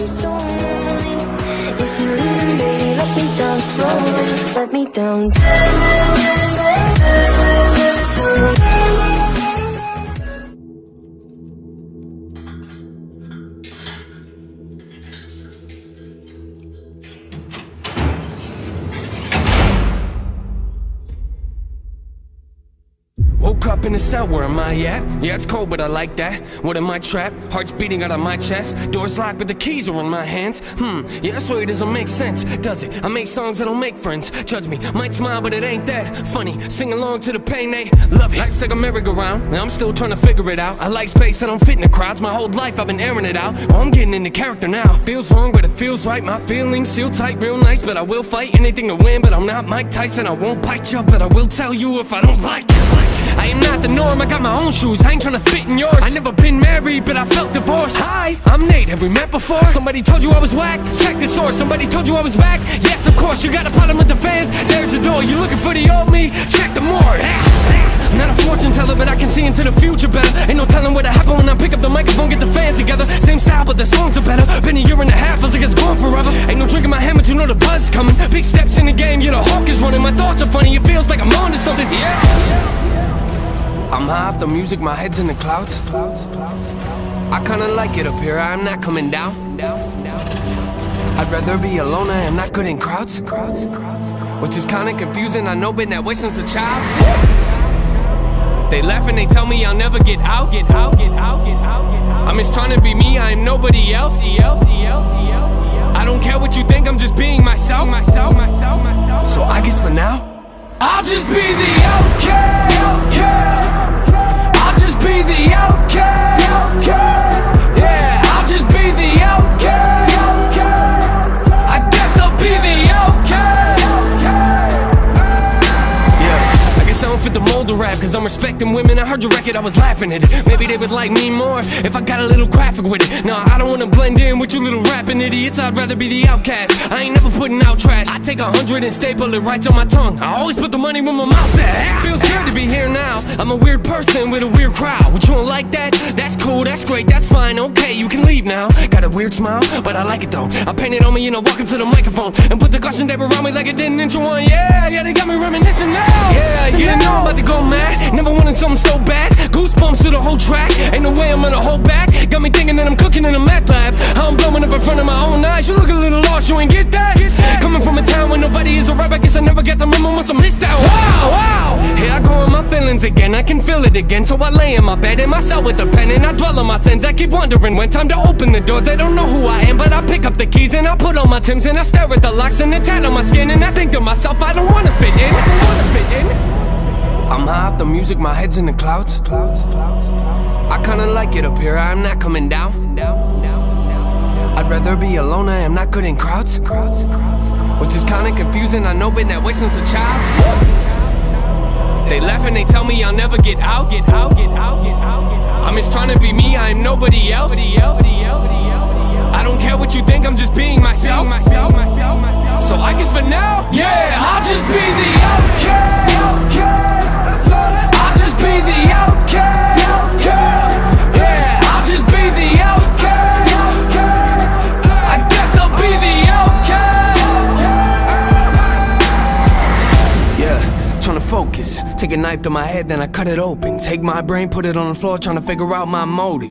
If you're let me down slowly. Let me down. Up in the cell, where am I at? Yeah, it's cold, but I like that. What am I trapped? Heart's beating out of my chest. Doors locked, but the keys are in my hands. Hmm, yeah, that's where it doesn't make sense, does it? I make songs, I don't make friends. Judge me, might smile, but it ain't that funny. Sing along to the pain, they love it. Life's like a merry-go-round, I'm still trying to figure it out. I like space, I don't fit in the crowds. My whole life I've been airing it out. Oh, I'm getting into character now. Feels wrong, but it feels right. My feelings seal tight, real nice, but I will fight anything to win. But I'm not Mike Tyson, I won't bite you, but I will tell you if I don't like it. Am not the norm, I got my own shoes, I ain't tryna fit in yours. I never been married, but I felt divorced. Hi, I'm Nate, have we met before? Somebody told you I was whack? Check the source, somebody told you I was back? Yes, of course, you got a problem with the fans. There's the door, you looking for the old me? Check the more. I'm not a fortune teller, but I can see into the future better. Ain't no telling what'll happen when I pick up the microphone, get the fans together. Same style, but the songs are better. Been a year and a half, feels like it's gone forever. Ain't no drinking my hand, but you know the buzz coming. Big steps in the game, yeah, the hawk is running. My thoughts are funny, it feels like I'm on to something, yeah I'm high off the music, my head's in the clouds. I kinda like it up here, I'm not coming down. I'd rather be alone, I am not good in crowds. Which is kinda confusing, I know, been that way since a child. They laugh and they tell me I'll never get out. Get out, get out, get out, get out. I'm just trying to be me, I am nobody else. I don't care what you think, I'm just being myself. myself, myself, myself. So I guess for now. I'll just be the outcast. Just be the outcast. Yeah, the rap, cause I'm respecting women. I heard your record, I was laughing at it. Maybe they would like me more if I got a little graphic with it. No, I don't wanna blend in with you little rapping idiots. I'd rather be the outcast. I ain't never putting out trash. I take a hundred and staple it right to my tongue. I always put the money where my mouth's at. Feels good to be here now. I'm a weird person with a weird crowd. Would you don't like that? That's cool, that's great, that's fine. Okay, you can leave now. Got a weird smile, but I like it though. I paint it on me and I walk up to the microphone and put the caution tape around me like it didn't intro one. Yeah, yeah, something so bad. Goosebumps to the whole track. Ain't no way I'm gonna hold back. Got me thinking that I'm cooking in a meth lab. I'm blowing up in front of my own eyes. You look a little lost, you ain't get that. Coming from a town where nobody is a rap, I guess I never get the memo once I missed out. Wow, wow. Here I go in my feelings again. I can feel it again. So I lay in my bed in my cell with a pen and I dwell on my sins. I keep wondering when time to open the door. They don't know who I am, but I pick up the keys and I put on my Tims and I stare at the locks and the tat on my skin and I think to myself, I don't wanna I'm high off the music, my head's in the clouds. I kinda like it up here, I'm not coming down. I'd rather be alone, I am not good in crowds. Which is kinda confusing, I know, been that way since a child. They laugh and they tell me I'll never get out. Get out, get out, get out. I'm just trying to be me, I am nobody else. I don't care what you think, I'm just being myself. So I guess for now, yeah, I'll just be focus. Take a knife to my head, then I cut it open. Take my brain, put it on the floor, trying to figure out my motive.